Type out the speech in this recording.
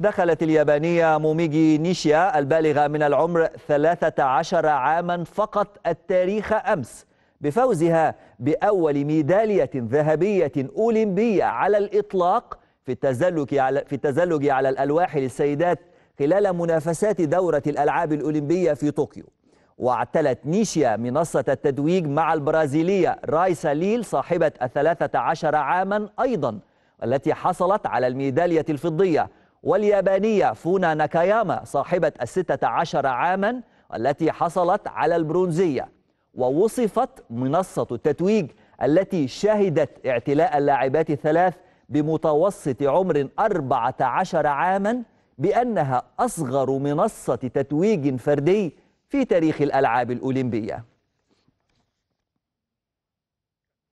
دخلت اليابانية موميجي نيشيا البالغة من العمر 13 عاما فقط التاريخ أمس بفوزها بأول ميدالية ذهبية أولمبية على الإطلاق في التزلج على في التزلج على الألواح للسيدات خلال منافسات دورة الألعاب الأولمبية في طوكيو. واعتلت نيشيا منصة التتويج مع البرازيلية رايسا ليل صاحبة الثلاثة عشر عاما أيضا التي حصلت على الميدالية الفضية. واليابانية فونا ناكاياما صاحبة الستة عشر عاما التي حصلت على البرونزية ووصفت منصة التتويج التي شهدت اعتلاء اللاعبات الثلاث بمتوسط عمر 14 عاما بأنها أصغر منصة تتويج فردي في تاريخ الألعاب الأولمبية.